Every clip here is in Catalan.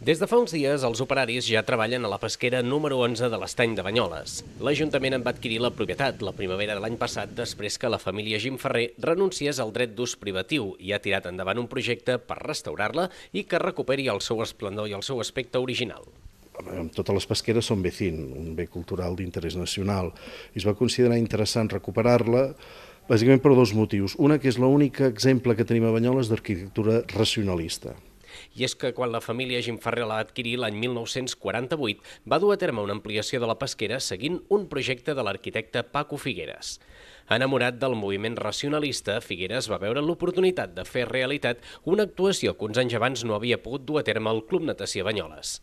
Des de fa uns dies, els operaris ja treballen a la pesquera número 11 de l'estany de Banyoles. L'Ajuntament en va adquirir la propietat la primavera de l'any passat després que la família Jim Ferrer renunciés al dret d'ús privatiu i ha tirat endavant un projecte per restaurar-la i que recuperi el seu esplendor i el seu aspecte original. Totes les pesqueres són vecin, un bé cultural d'interès nacional, i es va considerar interessant recuperar-la bàsicament per dos motius. Una, que és l'únic exemple que tenim a Banyoles d'arquitectura racionalista i és que quan la família Gimferrer la va adquirir l'any 1948 va dur a terme una ampliació de la pesquera seguint un projecte de l'arquitecte Paco Figueres. Enamorat del moviment racionalista, Figueres va veure l'oportunitat de fer realitat una actuació que uns anys abans no havia pogut dur a terme al Club Natació Banyoles.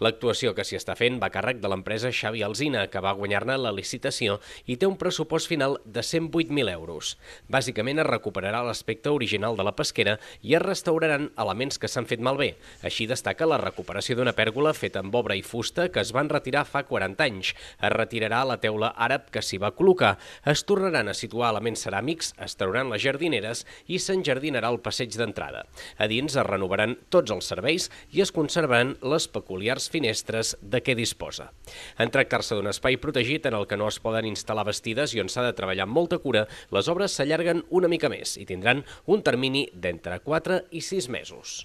L'actuació que s'hi està fent va càrrec de l'empresa Xavi Alzina, que va guanyar-ne la licitació i té un pressupost final de 108.000 euros. Bàsicament es recuperarà l'aspecte original de la pesquera i es restauraran elements que s'han fet malbé. Així destaca la recuperació d'una pèrgola feta amb obra i fusta que es van retirar fa 40 anys. Es retirarà la teula àrab que s'hi va col·locar. Es tornaran a situar elements ceràmics, es trauran les jardineres i s'enjardinarà el passeig d'entrada. A dins es renovaran tots els serveis i es conservaran les peculiars finestres de què disposa. En tractar-se d'un espai protegit en el que no es poden instal·lar vestides i on s'ha de treballar amb molta cura, les obres s'allarguen una mica més i tindran un termini d'entre 4 i 6 mesos.